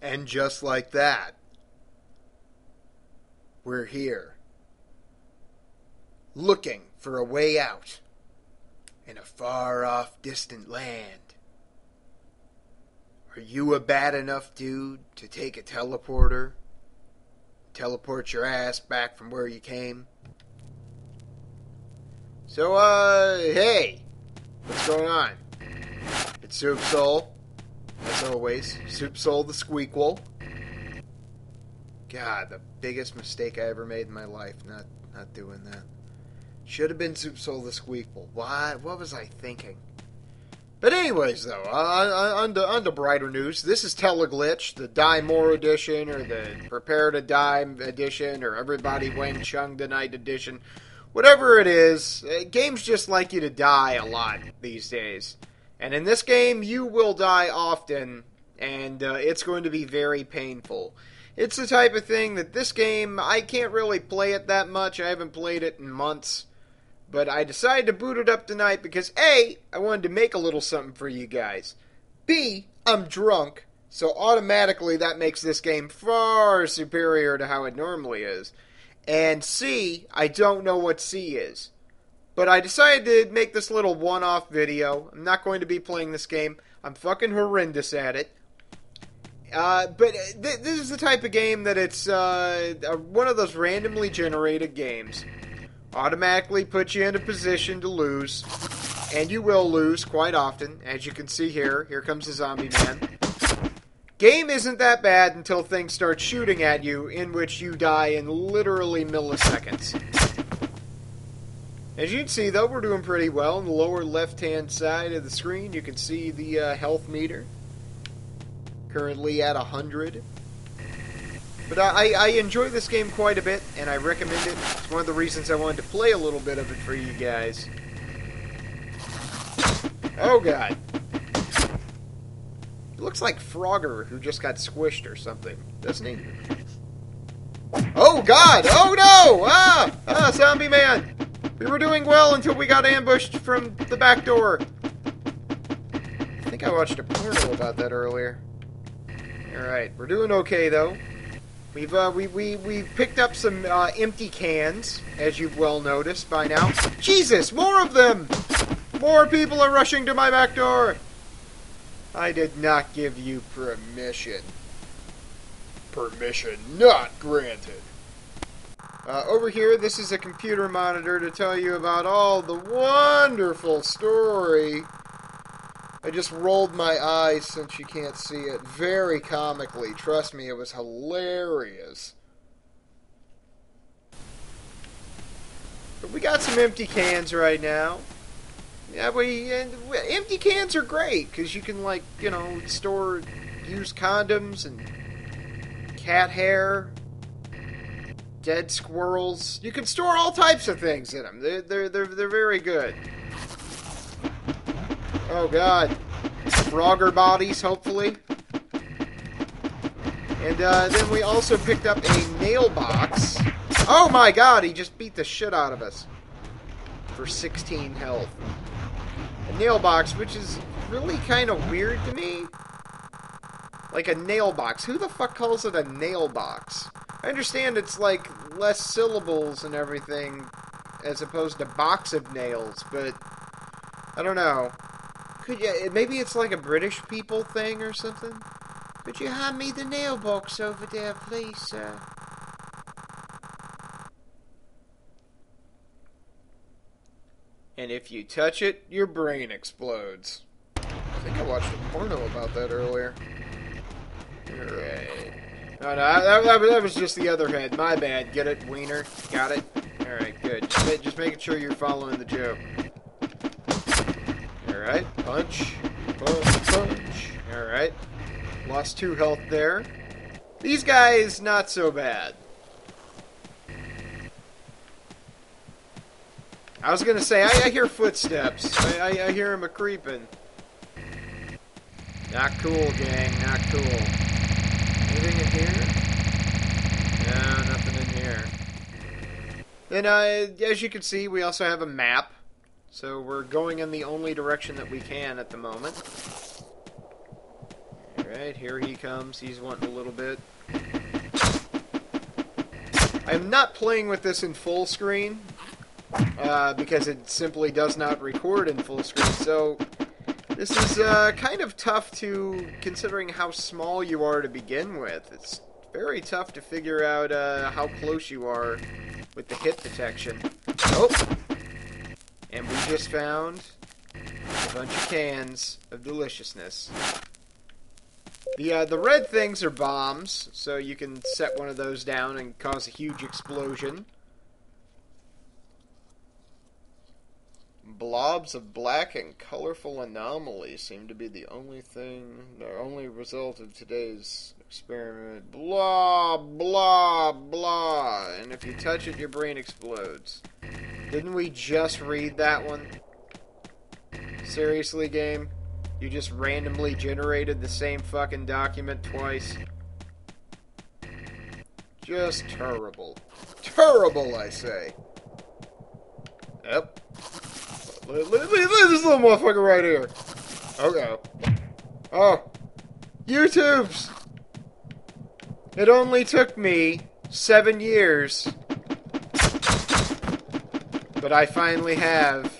And just like that, we're here. Looking for a way out in a far off distant land. Are you a bad enough dude to take a teleporter? Teleport your ass back from where you came? So, uh, hey, what's going on? It's ZoopSoul, as always. ZoopSoul the Squeakquel. God, the biggest mistake I ever made in my life, not not doing that. Should have been ZoopSoul the Squeakquel. Why? What was I thinking? But anyways, though, uh, on, on brighter news. This is Teleglitch, the Die More edition, or the Prepare to Die edition, or Everybody Wang Chung Tonight edition. Whatever it is, uh, games just like you to die a lot these days. And in this game, you will die often, and uh, it's going to be very painful. It's the type of thing that this game, I can't really play it that much. I haven't played it in months. But I decided to boot it up tonight because A, I wanted to make a little something for you guys. B, I'm drunk, so automatically that makes this game far superior to how it normally is. And C, I don't know what C is. But I decided to make this little one off video. I'm not going to be playing this game. I'm fucking horrendous at it. Uh, but th- this is the type of game that it's uh, one of those randomly generated games automatically puts you in a position to lose, and you will lose quite often, as you can see here. Here comes the zombie man. Game isn't that bad until things start shooting at you, in which you die in literally milliseconds. As you can see, though, we're doing pretty well. In the lower left-hand side of the screen, you can see the uh, health meter. Currently at 100. But I, I enjoy this game quite a bit, and I recommend it. It's one of the reasons I wanted to play a little bit of it for you guys. Oh god. It looks like Frogger who just got squished or something, doesn't he? Oh god! Oh no! Ah! Ah, zombie man! We were doing well until we got ambushed from the back door. I think I watched a porno about that earlier. Alright, we're doing okay though. We've uh, we we we picked up some uh, empty cans, as you've well noticed by now. Jesus, more of them! More people are rushing to my back door. I did not give you permission. Permission not granted. Uh, over here, this is a computer monitor to tell you about all the wonderful story I just rolled my eyes since you can't see it very comically. Trust me, it was hilarious. But we got some empty cans right now. Yeah, we and empty cans are great because you can like you know store used condoms and cat hair, dead squirrels. You can store all types of things in them. They're they're they're, they're very good. Oh god. Frogger bodies, hopefully. And uh, then we also picked up a nail box. Oh my god, he just beat the shit out of us. For 16 health. A nail box, which is really kind of weird to me. Like a nail box. Who the fuck calls it a nail box? I understand it's like less syllables and everything as opposed to box of nails, but I don't know. Could you, maybe it's like a British people thing or something? Could you hand me the nail box over there, please, sir? And if you touch it, your brain explodes. I think I watched a porno about that earlier. Alright. No, no, that, that, that, was just the other head. My bad. Get it, Wiener? Got it? Alright, good. Just, just making sure you're following the joke. Alright, punch, punch, punch. Alright. Lost two health there. These guys, not so bad. I was gonna say, I, I hear footsteps. I, I, I hear them a creeping. Not cool, gang. Not cool. Anything in here? No, nothing in here. Then, uh, as you can see, we also have a map. So we're going in the only direction that we can at the moment. Alright, here he comes. He's wanting a little bit. I'm not playing with this in full screen uh, because it simply does not record in full screen. So this is uh, kind of tough to, considering how small you are to begin with. It's very tough to figure out uh, how close you are with the hit detection. Oh! And we just found a bunch of cans of deliciousness. The, uh, the red things are bombs, so you can set one of those down and cause a huge explosion. Blobs of black and colorful anomalies seem to be the only thing, the only result of today's experiment. Blah, blah, blah. And if you touch it, your brain explodes. Didn't we just read that one? Seriously, game? You just randomly generated the same fucking document twice? Just terrible. Terrible, I say. Yep. Look, look, look at this little motherfucker right here. Okay. Oh. YouTube's! It only took me seven years. But I finally have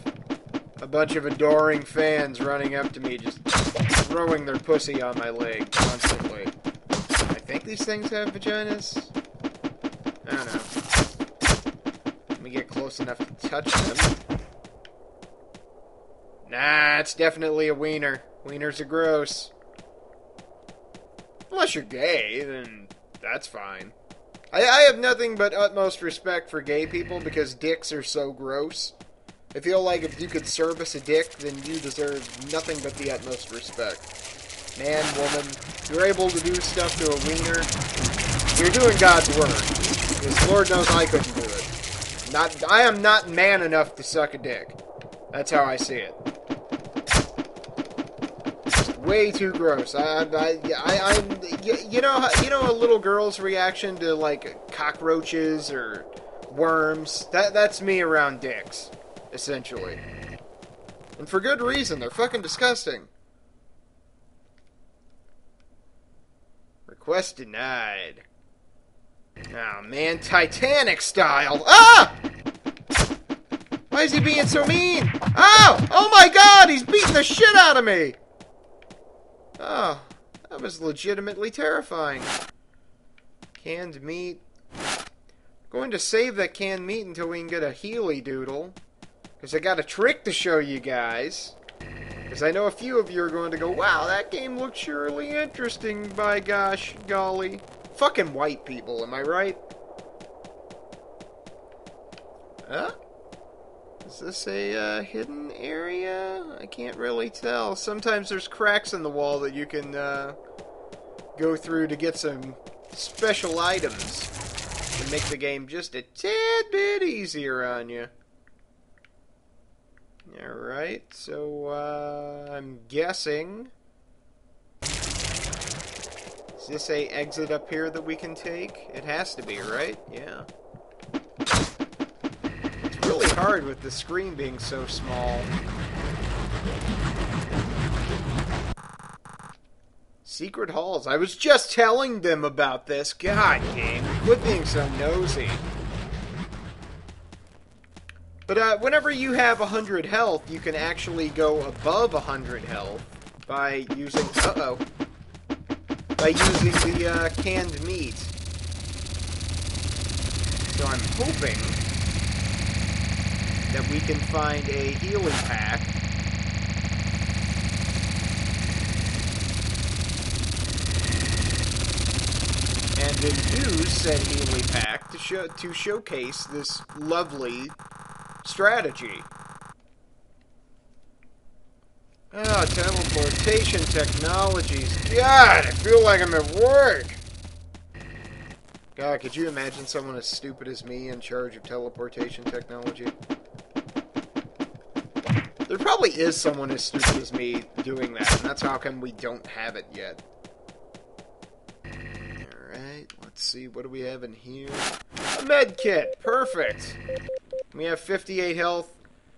a bunch of adoring fans running up to me just throwing their pussy on my leg constantly. I think these things have vaginas. I don't know. Let me get close enough to touch them. Nah, it's definitely a wiener. Wieners are gross. Unless you're gay, then that's fine. I, I have nothing but utmost respect for gay people because dicks are so gross. I feel like if you could service a dick, then you deserve nothing but the utmost respect. Man, woman, you're able to do stuff to a wiener, you're doing God's work. Because Lord knows I couldn't do it. Not, I am not man enough to suck a dick. That's how I see it way too gross. I, I, I, I, you know, you know, a little girl's reaction to like cockroaches or worms. That, that's me around dicks, essentially, and for good reason. They're fucking disgusting. Request denied. Oh man, Titanic style. Ah! Why is he being so mean? Oh! Oh my god, he's beating the shit out of me! Oh, that was legitimately terrifying. Canned meat. Going to save that canned meat until we can get a Healy Doodle. Because I got a trick to show you guys. Because I know a few of you are going to go, wow, that game looks surely interesting, by gosh, golly. Fucking white people, am I right? Huh? Is this a uh, hidden area? I can't really tell. Sometimes there's cracks in the wall that you can uh, go through to get some special items to make the game just a tad bit easier on you. Alright, so uh, I'm guessing. Is this a exit up here that we can take? It has to be, right? Yeah hard with the screen being so small. Secret halls. I was just telling them about this. God, game. Quit being so nosy. But uh, whenever you have 100 health, you can actually go above 100 health by using... Uh-oh. By using the uh, canned meat. So I'm hoping that we can find a healing pack. And then use said healing pack to show to showcase this lovely strategy. Ah, oh, teleportation technologies. God, I feel like I'm at work. God, could you imagine someone as stupid as me in charge of teleportation technology? There probably is someone as stupid as me doing that, and that's how come we don't have it yet. Alright, let's see, what do we have in here? A med kit! Perfect! We have 58 health.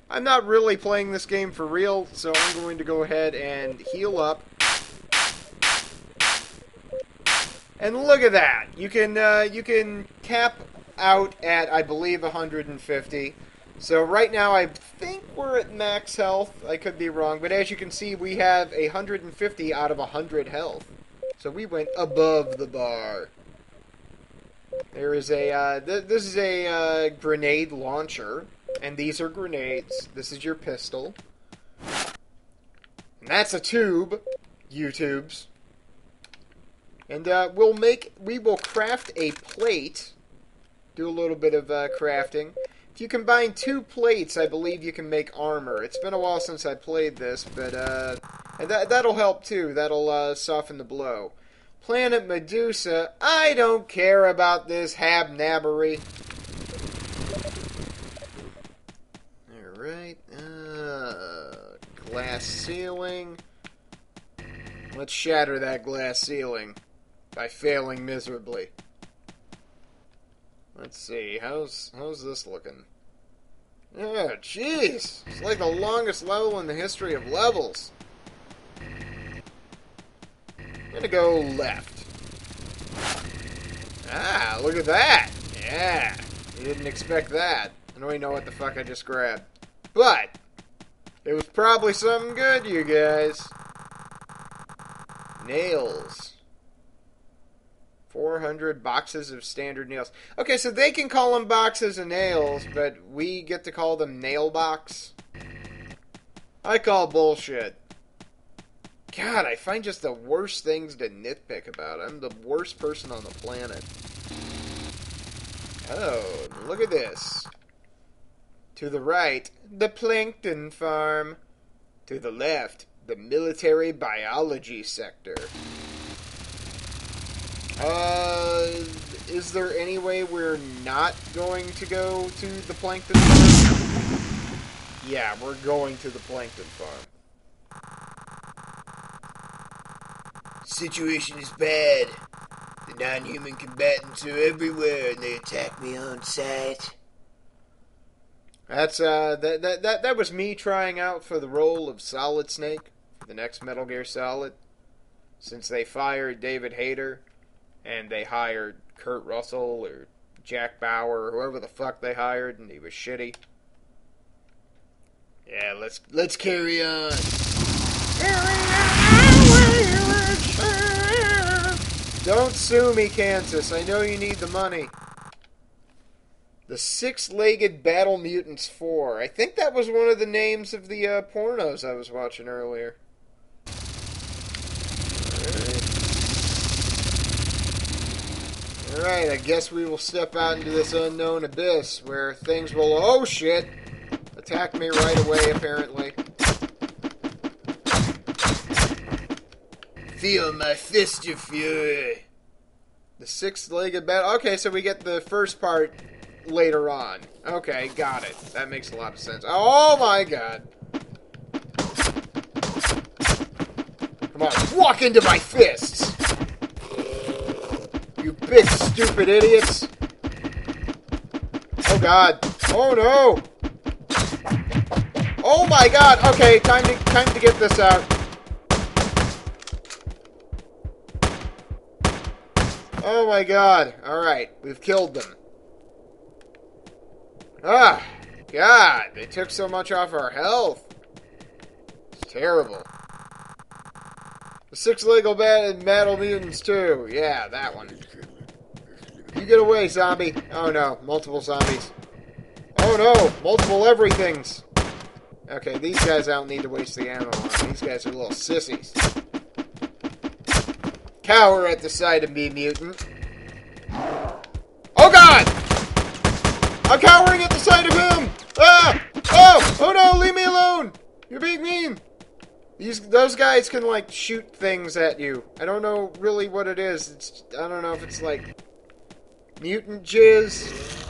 I'm not really playing this game for real, so I'm going to go ahead and heal up. And look at that. You can uh, you can cap out at I believe 150. So right now I think we're at max health. I could be wrong, but as you can see, we have 150 out of 100 health. So we went above the bar. There is a uh, th- this is a uh, grenade launcher, and these are grenades. This is your pistol, and that's a tube. YouTubes. And uh, we'll make, we will craft a plate. Do a little bit of uh, crafting. If you combine two plates, I believe you can make armor. It's been a while since I played this, but uh, and that that'll help too. That'll uh, soften the blow. Planet Medusa. I don't care about this habnabbery. All right. Uh, glass ceiling. Let's shatter that glass ceiling by failing miserably. Let's see, how's how's this looking? Yeah, jeez, it's like the longest level in the history of levels. I'm gonna go left. Ah, look at that! Yeah, you didn't expect that. I don't even know what the fuck I just grabbed, but it was probably something good, you guys. Nails. 400 boxes of standard nails. Okay, so they can call them boxes of nails, mm. but we get to call them nail box. I call bullshit. God, I find just the worst things to nitpick about. I'm the worst person on the planet. Oh, look at this. To the right, the plankton farm. To the left, the military biology sector. Uh, is there any way we're not going to go to the plankton farm? Yeah, we're going to the plankton farm. Situation is bad. The non-human combatants are everywhere, and they attack me on sight. That's uh that that that, that was me trying out for the role of Solid Snake for the next Metal Gear Solid. Since they fired David Hayter and they hired Kurt Russell or Jack Bauer or whoever the fuck they hired and he was shitty. Yeah, let's let's carry on. Don't sue me, Kansas. I know you need the money. The Six Legged Battle Mutants 4. I think that was one of the names of the uh, pornos I was watching earlier. Alright, I guess we will step out into this unknown abyss where things will, oh shit, attack me right away, apparently. Feel my fist of fury. The six legged bat. Okay, so we get the first part later on. Okay, got it. That makes a lot of sense. Oh my god. Come on, walk into my fists! You big stupid idiots! Oh god. Oh no! Oh my god! Okay, time to time to get this out. Oh my god. Alright, we've killed them. Ah, God, they took so much off our health. It's terrible. The six legal bat and metal mutants too. Yeah, that one. You get away, zombie. Oh no, multiple zombies. Oh no, multiple everythings. Okay, these guys I don't need to waste the ammo on. These guys are little sissies. Cower at the sight of me, mutant. Oh god! I'm cowering at the sight of him! Ah! Oh! Oh no, leave me alone! You're being mean! These those guys can like shoot things at you. I don't know really what it is. It's I don't know if it's like mutant jizz.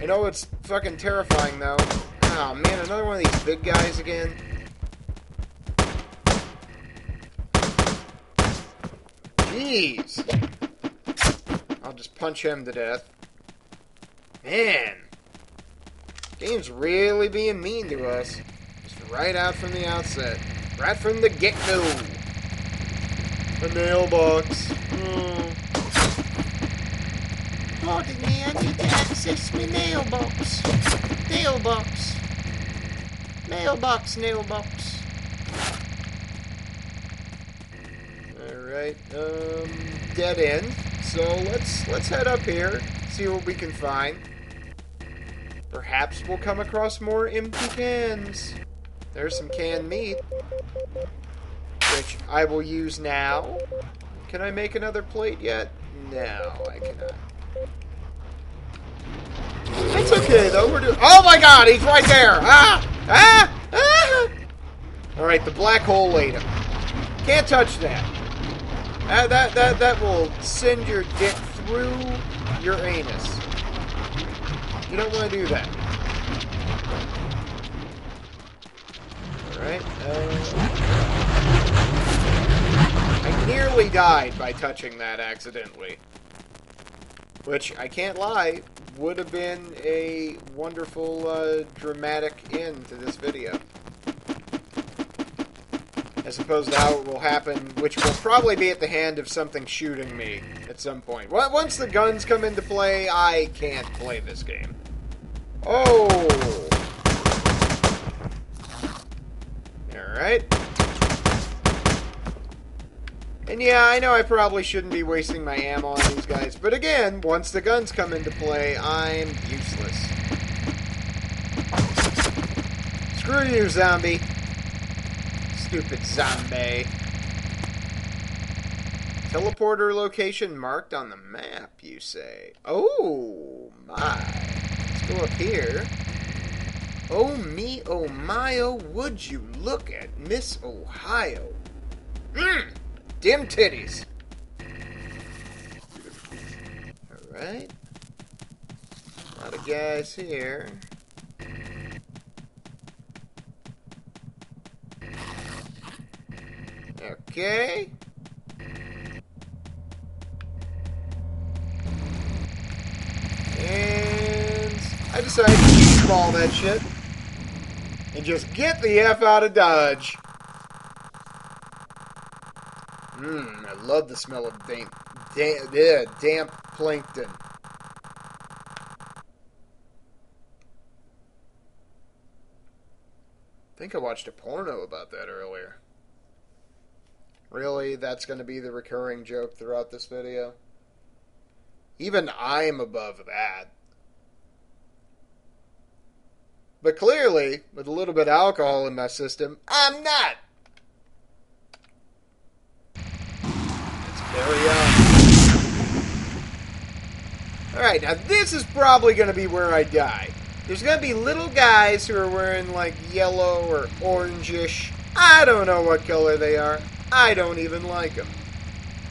I know it's fucking terrifying though. Oh man, another one of these big guys again. Jeez. I'll just punch him to death. Man. Game's really being mean to us. Just right out from the outset. Right from the get-go. The mailbox. Oh. Pardon me, I need to access my mailbox. Mailbox. Mailbox, mailbox. Alright, um, dead end. So let's let's head up here, see what we can find. Perhaps we'll come across more empty cans. There's some canned meat, which I will use now. Can I make another plate yet? No, I cannot. That's okay though. We're doing. Oh my God, he's right there! Ah! Ah! Ah! All right, the black hole later. Can't touch that. That that that that will send your dick through your anus. You don't want to do that. Alright, uh, I nearly died by touching that accidentally. Which, I can't lie, would have been a wonderful, uh, dramatic end to this video. As opposed to how it will happen, which will probably be at the hand of something shooting me at some point. Once the guns come into play, I can't play this game. Oh! Alright. And yeah, I know I probably shouldn't be wasting my ammo on these guys, but again, once the guns come into play, I'm useless. Screw you, zombie. Stupid zombie. Teleporter location marked on the map, you say? Oh, my. Let's go up here. Oh me, oh my, oh would you look at Miss Ohio. Mmm, dim titties. Alright. A lot of guys here. Okay. And I decided to keep all that shit and just get the F out of Dodge. Mmm, I love the smell of damp, damp, yeah, damp plankton. I think I watched a porno about that earlier. Really, that's going to be the recurring joke throughout this video? Even I'm above that. But clearly, with a little bit of alcohol in my system, I'm not. It's very young. Alright, now this is probably going to be where I die. There's going to be little guys who are wearing like yellow or orangish. I don't know what color they are. I don't even like them.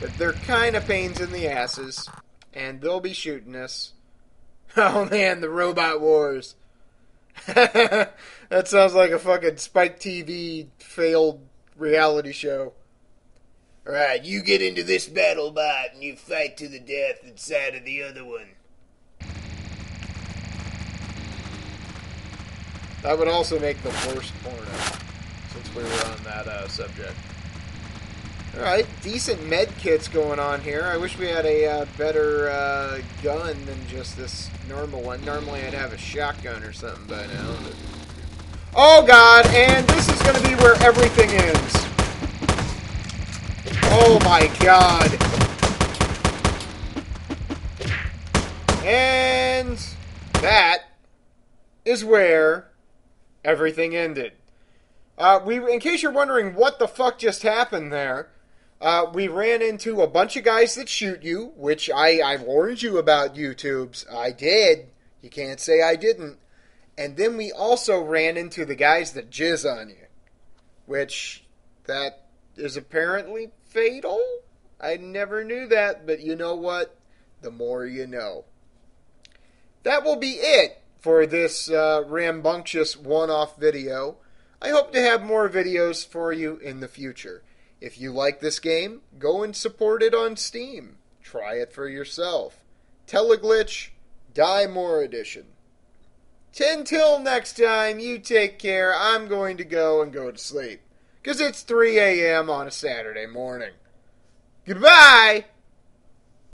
But they're kind of pains in the asses. And they'll be shooting us. Oh man, the Robot Wars. that sounds like a fucking Spike TV failed reality show. Alright, you get into this battle bot and you fight to the death inside of the other one. That would also make the worst porno, since we were on that uh, subject. Alright, decent med kits going on here. I wish we had a uh, better uh, gun than just this normal one. Normally I'd have a shotgun or something by now. But... Oh god, and this is going to be where everything ends. Oh my god. And that is where everything ended. Uh, we, in case you're wondering what the fuck just happened there, uh, we ran into a bunch of guys that shoot you, which I, I warned you about YouTubes. I did. You can't say I didn't. And then we also ran into the guys that jizz on you, which that is apparently fatal. I never knew that, but you know what? The more you know. That will be it for this uh, rambunctious one off video. I hope to have more videos for you in the future. If you like this game, go and support it on Steam. Try it for yourself. Teleglitch, Die More Edition. Till next time, you take care. I'm going to go and go to sleep. Because it's 3 a.m. on a Saturday morning. Goodbye.